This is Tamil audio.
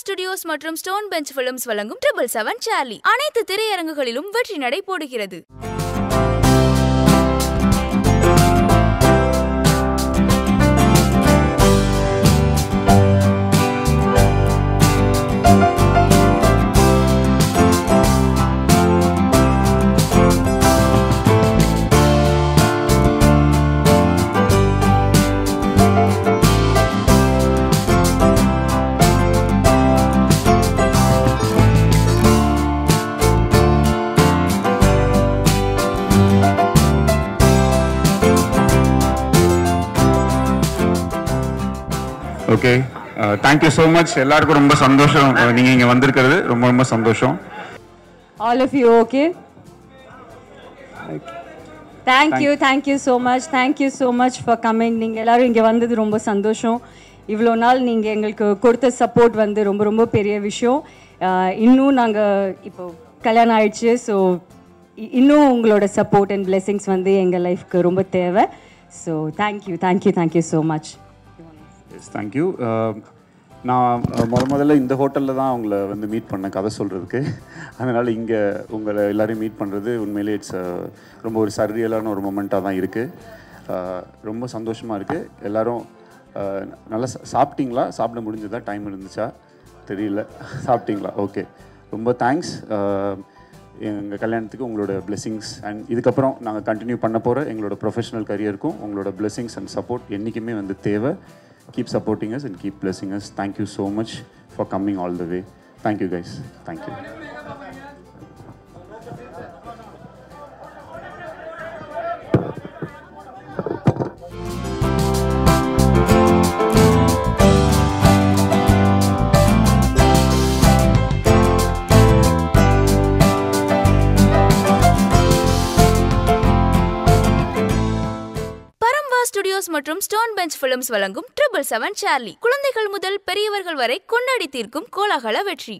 ஸ்டுடியோஸ் மற்றும் ஸ்டோன் பெஞ்ச் பிலிம்ஸ் வழங்கும் ட்ரிபிள் செவன் சார்லி அனைத்து திரையரங்குகளிலும் வெற்றி நடை போடுகிறது. ஓகே தேங்க்யூ ஸோ மச் எல்லாருக்கும் ரொம்ப சந்தோஷம். Uh, நீங்கள் இங்கே வந்திருக்கிறது ரொம்ப ரொம்ப சந்தோஷம். All of you okay thank you thank you so much thank you so much for coming நீங்கள் எல்லோரும் இங்கே வந்தது ரொம்ப சந்தோஷம். இவ்வளோ நாள் நீங்கள் எங்களுக்கு கொடுத்த சப்போர்ட் வந்து ரொம்ப ரொம்ப பெரிய விஷயம். Uh, இன்னும் நாங்கள் இப்போ கல்யாணம் ஆயிடுச்சு ஸோ இன்னும் உங்களோட சப்போர்ட் அண்ட் பிளெஸிங்ஸ் வந்து எங்கள் லைஃப்க்கு ரொம்ப தேவை. So thank you thank you thank you so much yes thank you uh, நான் uh, முத முதல்ல இந்த ஹோட்டலில் தான் உங்களை வந்து மீட் பண்ண கதை சொல்கிறதுக்கு அதனால் இங்கே உங்களை எல்லோரையும் மீட் பண்ணுறது உண்மையிலே இட்ஸ் uh, ரொம்ப ஒரு சர்ரியலான ஒரு மொமெண்ட்டாக தான் இருக்குது ரொம்ப சந்தோஷமாக இருக்குது எல்லோரும் நல்லா சா- சாப்பிட்டீங்களா? சாப்பிட முடிஞ்சதா? டைம் இருந்துச்சா? தெரியல. சாப்பிட்டீங்களா? ஓகே ரொம்ப தேங்க்ஸ் எங்கள் கல்யாணத்துக்கு உங்களோட பிளெஸிங்ஸ் அண்ட் இதுக்கப்புறம் நாங்கள் கண்டினியூ பண்ண போகிற எங்களோட ப்ரொஃபஷனல் கரியருக்கும் உங்களோட பிளெஸிங்ஸ் அண்ட் சப்போர்ட் என்றைக்குமே வந்து தேவை. keep supporting us and keep blessing us. Thank you so much for coming all the way. Thank you guys. Thank you. Paramvah மற்றும் ஸ்டோன் பெஞ்ச் பிலிம்ஸ் வழங்கும் ட்ரிபிள் செவன் சார்லி குழந்தைகள் முதல் பெரியவர்கள் வரை கொண்டாடி தீர்க்கும் கோலாகல வெற்றி.